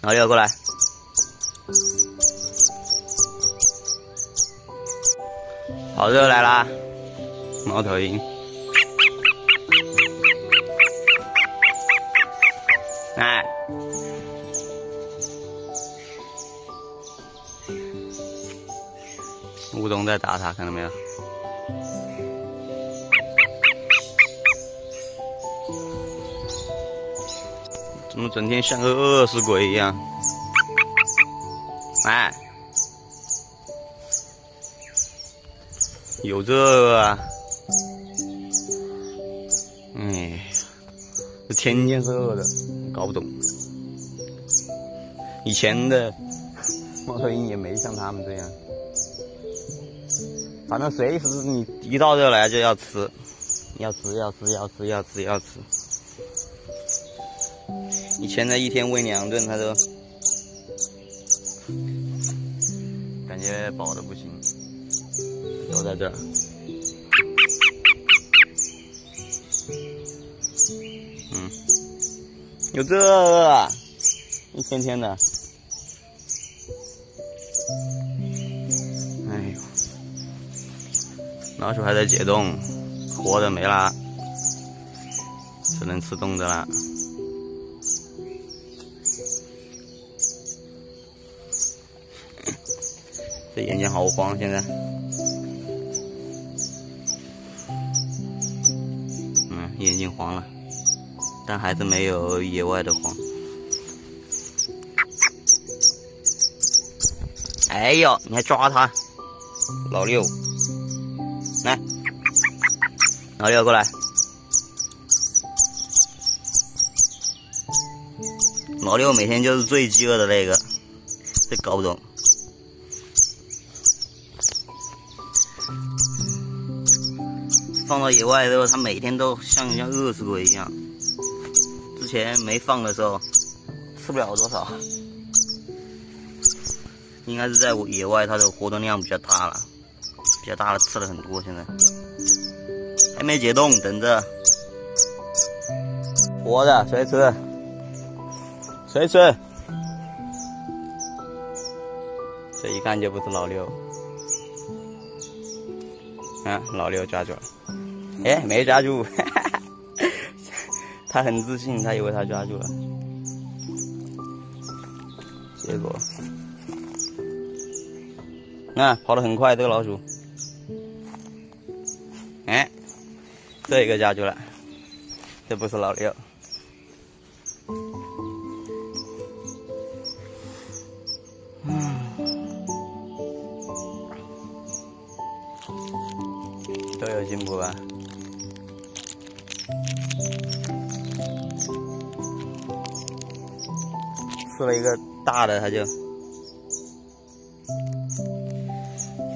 老六过来，好热来啦，猫头鹰，来，乌冬在打它，看到没有？怎么整天像个饿死鬼一样？哎，有这个啊？哎，这天天是饿的，搞不懂。以前的猫头鹰也没像他们这样，反正随时你一到这来就要吃，要吃要吃要吃要吃要吃。以前的一天喂两顿，它都感觉饱的不行，都在这儿。嗯，有这个，一天天的。哎呦，老鼠还在解冻，活的没啦，只能吃冻的啦。眼睛好黄，现在，嗯，眼睛黄了，但还是没有野外的黄。哎呦，你还抓它，老六，来，老六过来，老六每天就是最饥饿的那个，这搞不懂。放到野外之后，它每天都像像饿死鬼一样。之前没放的时候，吃不了多少。应该是在野外，它的活动量比较大了，比较大了，吃了很多。现在还没解冻，等着。活的谁吃？谁吃？这一看就不是老六。啊，老六抓住了。哎，没抓住，他很自信，他以为他抓住了，结果，那跑得很快，这个老鼠，哎，这一个抓住了，这不是老六，嗯，都有进步吧？吃了一个大的，它就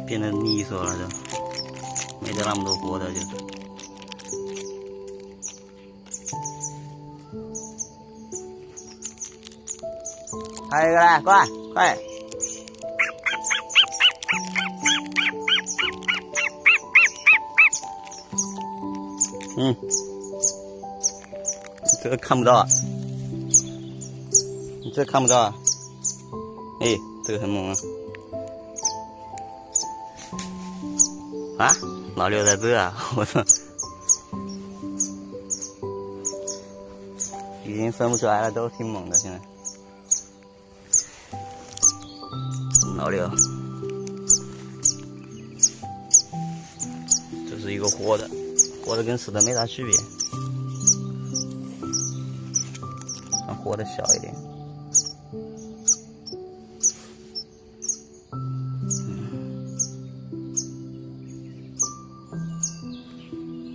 变得利索了，就没得那么多活的，就。还有一个来，过来，快！嗯，这个看不到啊，你。这看不到啊！哎，这个很猛啊！啊，老六在这啊！我操，已经分不出来了，都挺猛的。现在，老六，这是一个活的，活的跟死的没啥区别，活的小一点。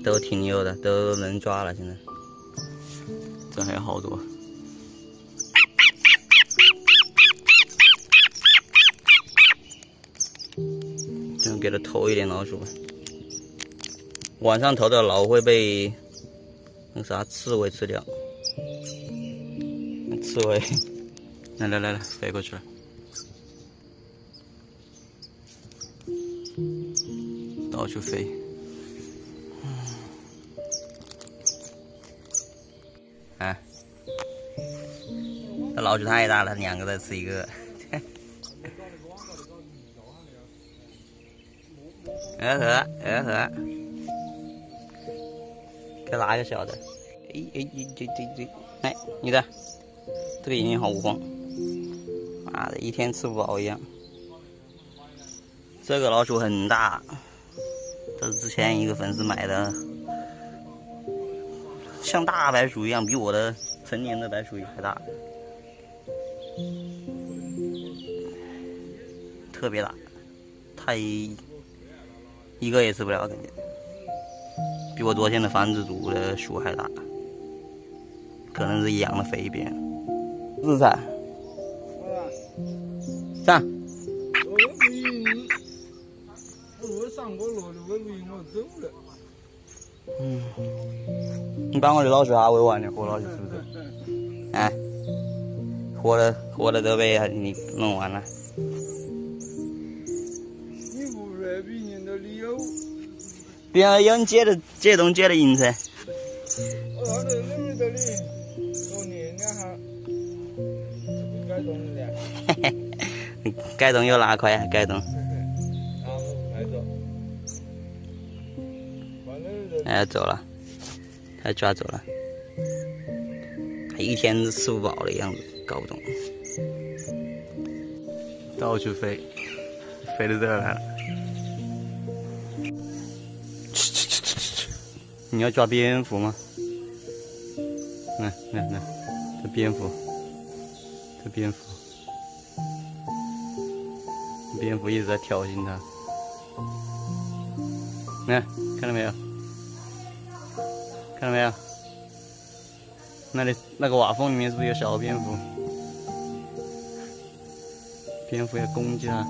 都挺牛的，都能抓了。现在，这还有好多。就给它投一点老鼠吧。晚上投的老会被那啥刺猬吃掉。刺猬，来来来来，飞过去了。到处飞。哎，这老鼠太大了，两个在吃一个。二盒，二盒，给哪个小的？哎哎哎，对对对，哎，你的，这个眼睛好无光，妈的，一天吃不饱一样。这个老鼠很大，这是之前一个粉丝买的，像大白鼠一样，比我的成年的白鼠还大，特别大，它一一个也吃不了，感觉比我昨天的繁殖组的鼠还大，可能是养的肥一点边，是噻，上。嗯，你把我的老鼠哈喂完了，活了是不是？哎，活的活的都被你弄完了。你不来比人家理由？别人有你接的接东接的银子。我那得认得你，多练两下，改动的。嘿嘿，改动有哪块啊？改动。哎，走了，他抓走了，他一天都吃不饱的样子，搞不懂，到处飞，飞到这儿来了，去去去去去，你要抓蝙蝠吗？来来来，这蝙蝠，蝙蝠，蝙蝠一直在挑衅它。你看，看到没有？看到没有？那里那个瓦缝里面是不是有小蝙蝠？蝙蝠要攻击它。